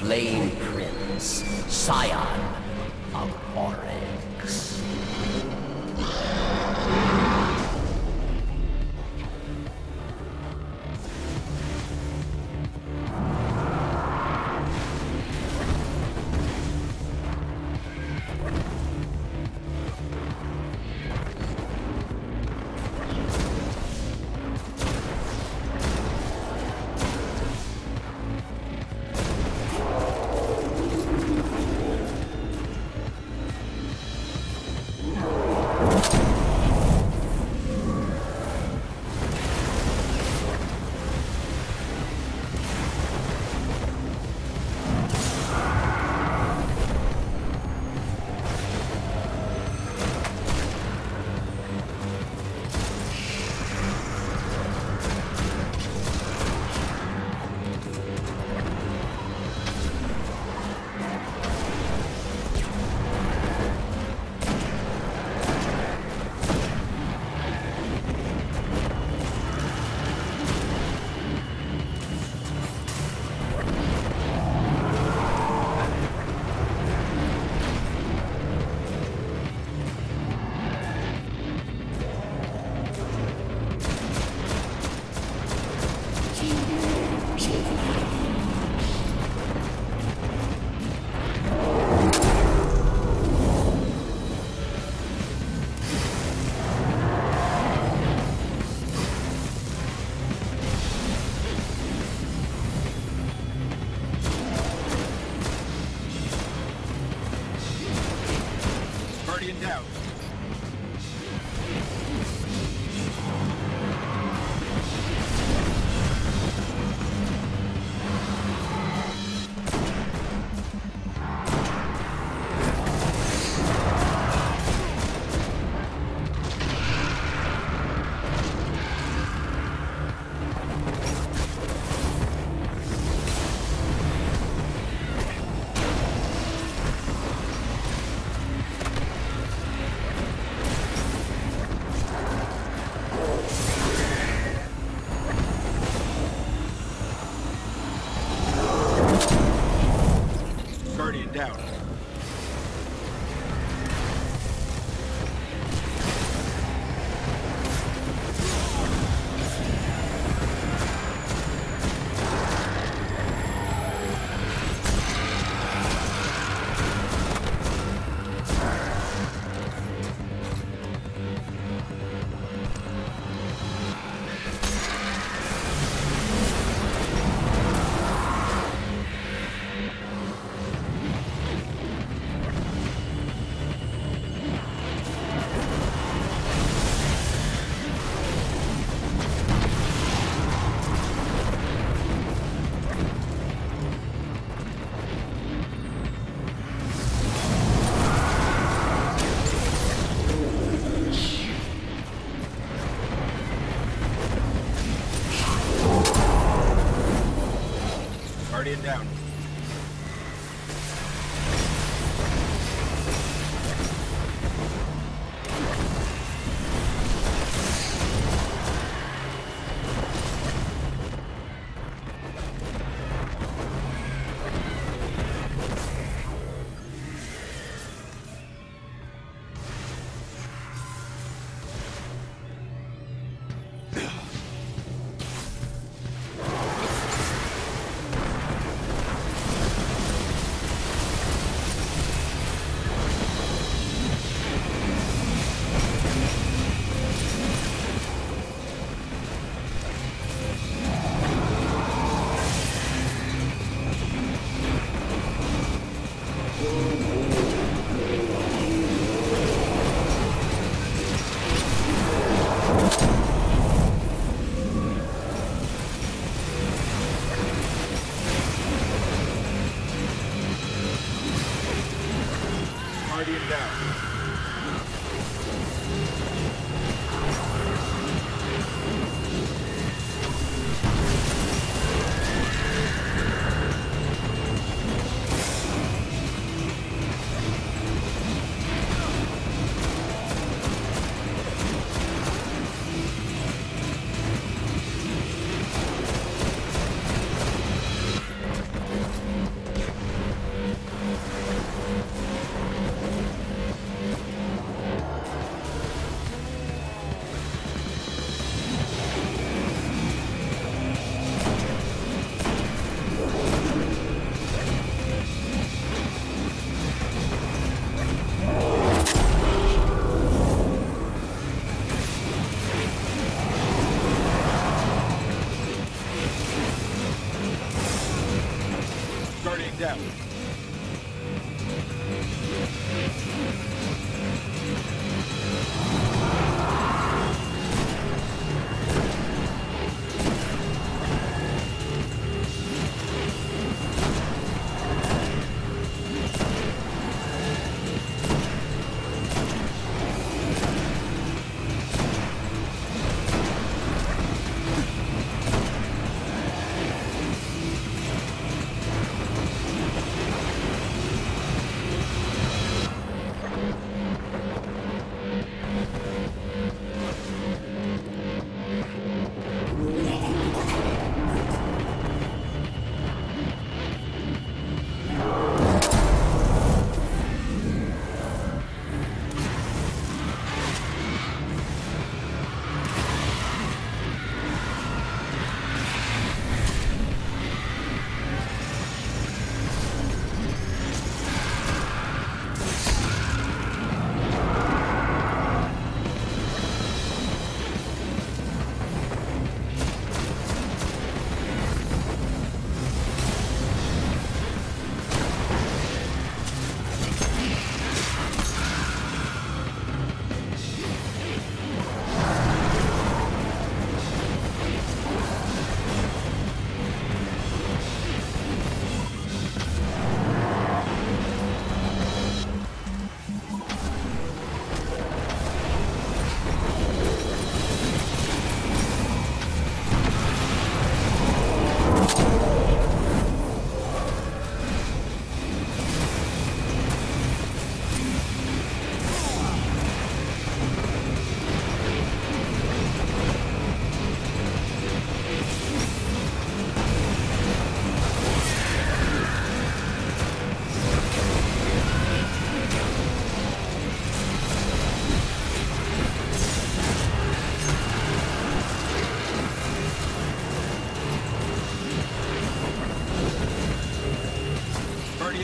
Flame Prince, scion of Oryx. Guardian down. Guardian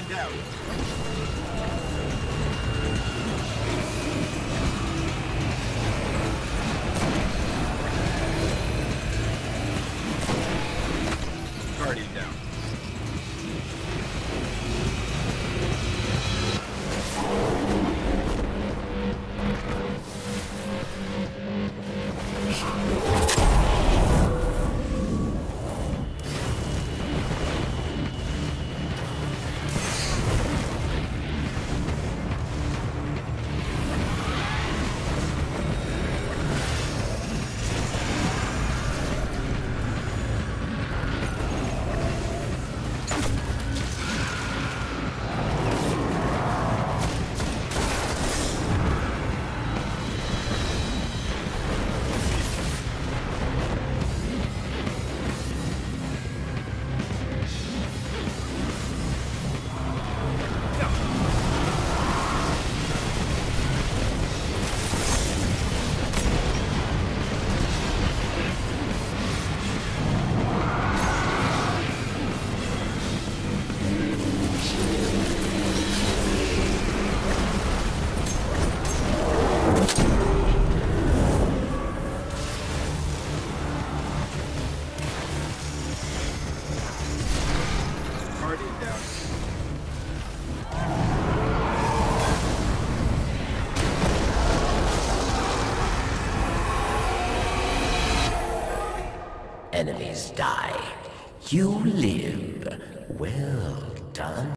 down. Enemies die. You live. Well done.